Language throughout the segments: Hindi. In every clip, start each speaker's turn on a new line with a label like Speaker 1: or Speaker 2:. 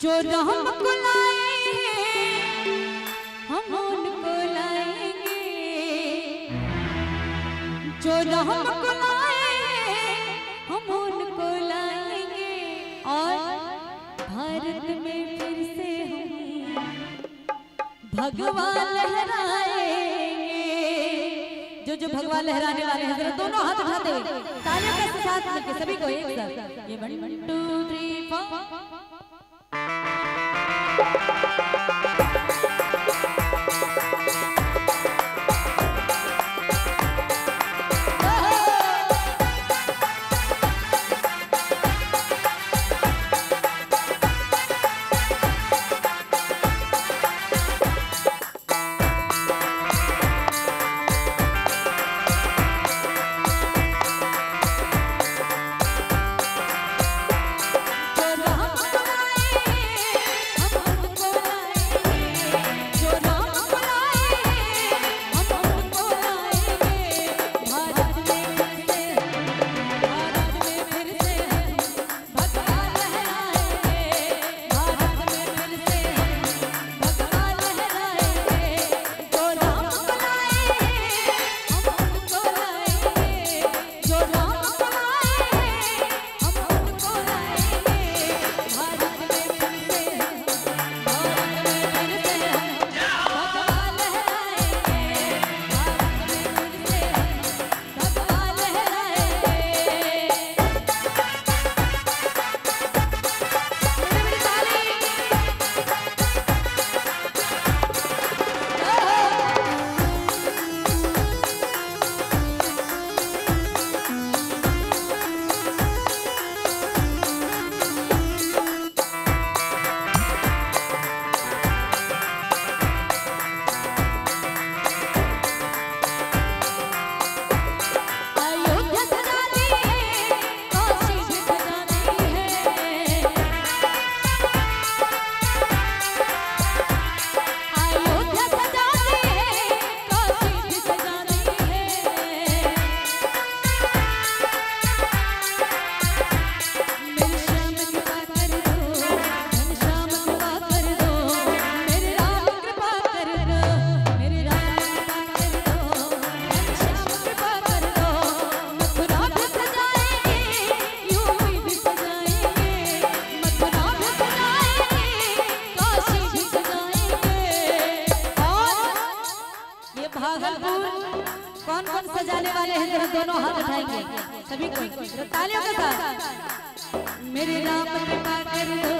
Speaker 1: जो हमको लाए हम उनको लाएँगे। जो हमको लाए हम उनको लाएँगे। और भारत में फिर से भगवान लहराएँगे। जो जो भगवान लहराने वाले हैं दोनों हाथ उठाते हुए, तालियों के साथ सभी को एक साथ, ये टू थ्री फोर हैं दोनों हाथ उठाएँगे। सभी को तालियों के साथ। मेरे राम कृपा कर दो,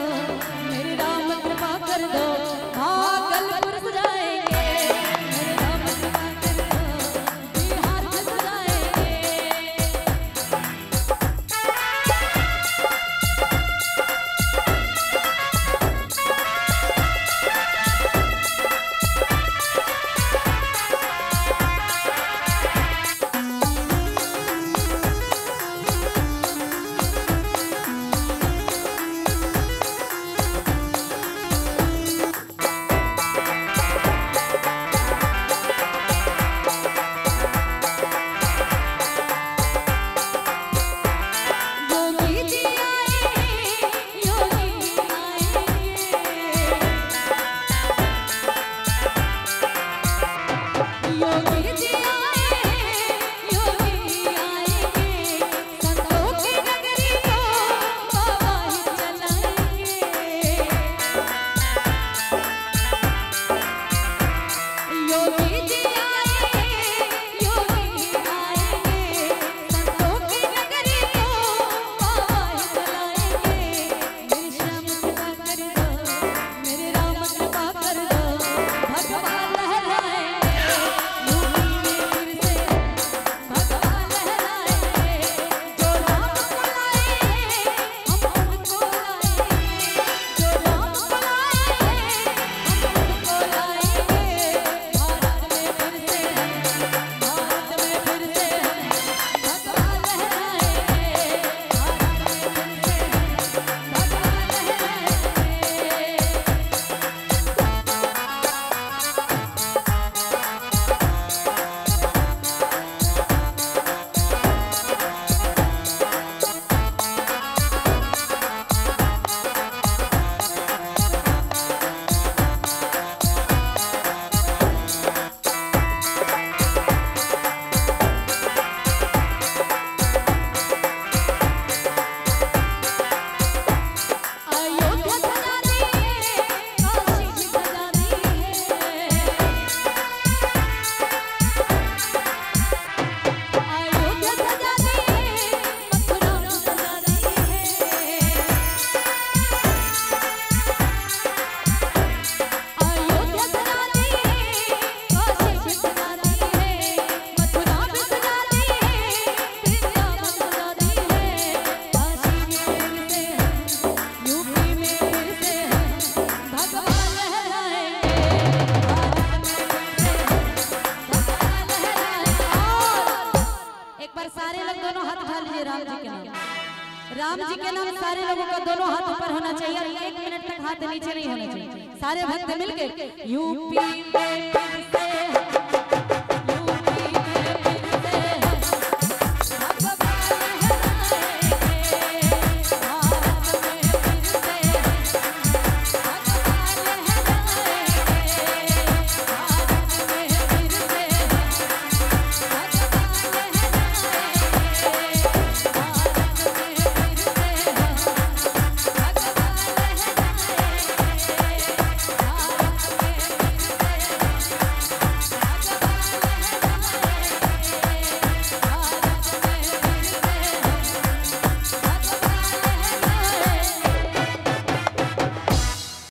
Speaker 1: मेरे राम कृपा कर दो। भागलपुर दीजिए राम जी के नाम। राम जी के नाम सारे लोगों का दोनों हाथ ऊपर होना चाहिए और एक मिनट तक हाथ नीचे नहीं होना चाहिए। सारे भक्त मिलकर यूपी में